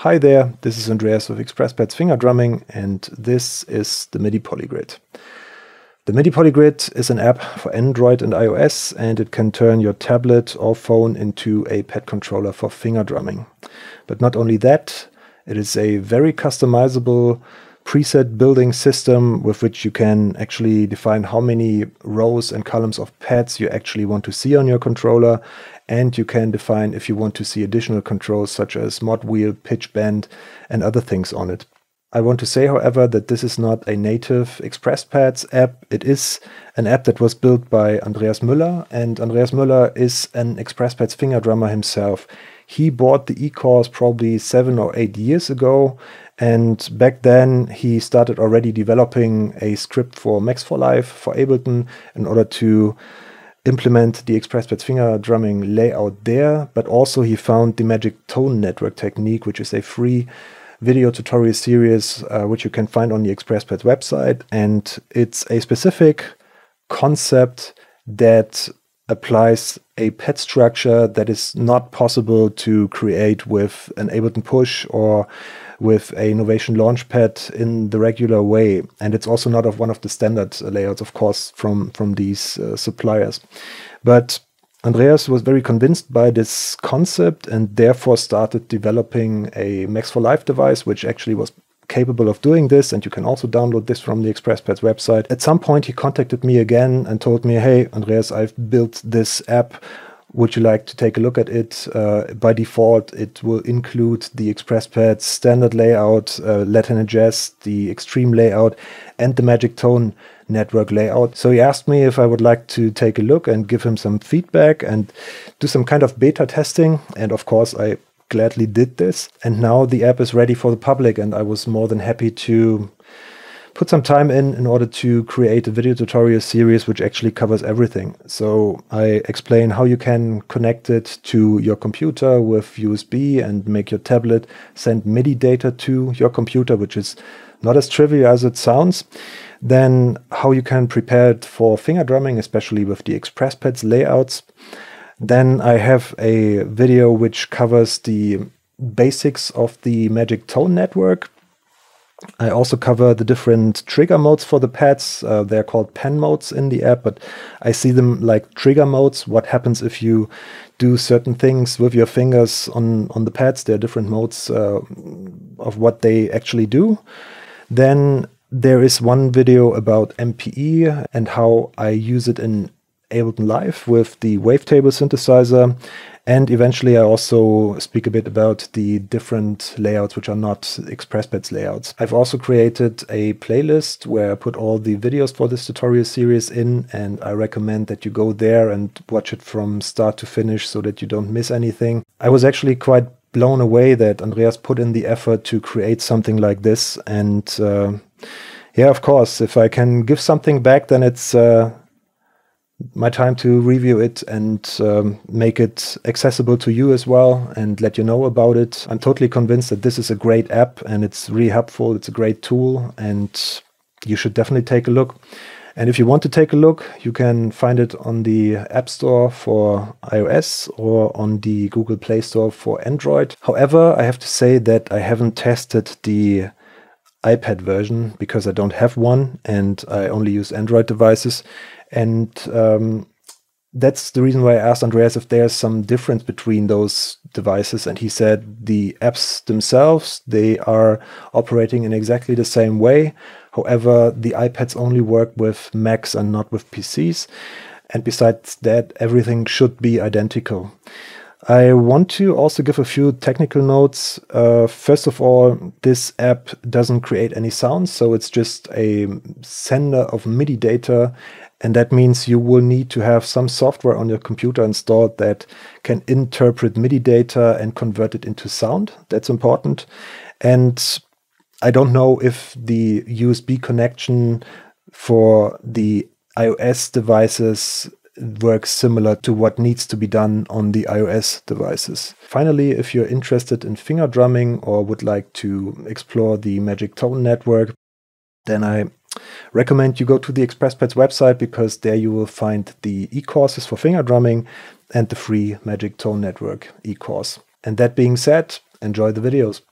Hi there, this is Andreas of XpressPads Finger Drumming, and this is the MIDI Polygrid. The MIDI Polygrid is an app for Android and iOS, and it can turn your tablet or phone into a pad controller for finger drumming. But not only that, it is a very customizable preset building system with which you can actually define how many rows and columns of pads you actually want to see on your controller and you can define if you want to see additional controls such as mod wheel, pitch bend, and other things on it. I want to say, however, that this is not a native XpressPads app. It is an app that was built by Andreas Müller, and Andreas Müller is an XpressPads finger drummer himself. He bought the e-course probably seven or eight years ago, and back then he started already developing a script for Max for Live for Ableton in order to implement the XpressPads finger drumming layout there, but also he found the Magic Tone Network technique, which is a free video tutorial series uh, which you can find on the XpressPads website. And it's a specific concept that applies a pad structure that is not possible to create with an Ableton Push or with a Novation Launchpad in the regular way. And it's also not of one of the standard layouts, of course, from, from these uh, suppliers. But Andreas was very convinced by this concept and therefore started developing a Max for Live device, which actually was capable of doing this. And you can also download this from the XpressPads website. At some point, he contacted me again and told me, Hey, Andreas, I've built this app would you like to take a look at it? Uh, by default, it will include the XpressPads standard layout, uh, Latin and Jazz, the Extreme layout, and the Magic Tone network layout. So he asked me if I would like to take a look and give him some feedback and do some kind of beta testing. And of course, I gladly did this. And now the app is ready for the public, and I was more than happy to put some time in in order to create a video tutorial series which actually covers everything. So I explain how you can connect it to your computer with USB and make your tablet send MIDI data to your computer, which is not as trivial as it sounds. Then how you can prepare it for finger drumming, especially with the XpressPads layouts. Then I have a video which covers the basics of the Magic Tone network I also cover the different trigger modes for the pads. Uh, they're called pen modes in the app, but I see them like trigger modes. What happens if you do certain things with your fingers on, on the pads? There are different modes uh, of what they actually do. Then there is one video about MPE and how I use it in Ableton Live with the wavetable synthesizer. And eventually, I also speak a bit about the different layouts which are not XpressPads layouts. I've also created a playlist where I put all the videos for this tutorial series in, and I recommend that you go there and watch it from start to finish so that you don't miss anything. I was actually quite blown away that Andreas put in the effort to create something like this. And uh, yeah, of course, if I can give something back, then it's uh, my time to review it and um, make it accessible to you as well and let you know about it. I'm totally convinced that this is a great app and it's really helpful. It's a great tool and you should definitely take a look. And if you want to take a look, you can find it on the App Store for iOS or on the Google Play Store for Android. However, I have to say that I haven't tested the iPad version because I don't have one and I only use Android devices. And um, that's the reason why I asked Andreas if there's some difference between those devices. And he said the apps themselves, they are operating in exactly the same way. However, the iPads only work with Macs and not with PCs. And besides that, everything should be identical. I want to also give a few technical notes. Uh, first of all, this app doesn't create any sounds, so it's just a sender of MIDI data and that means you will need to have some software on your computer installed that can interpret MIDI data and convert it into sound. That's important. And I don't know if the USB connection for the iOS devices works similar to what needs to be done on the iOS devices. Finally, if you're interested in finger drumming or would like to explore the Magic Tone network, then I recommend you go to the XpressPads website because there you will find the e-courses for finger drumming and the free Magic Tone Network e-course. And that being said, enjoy the videos.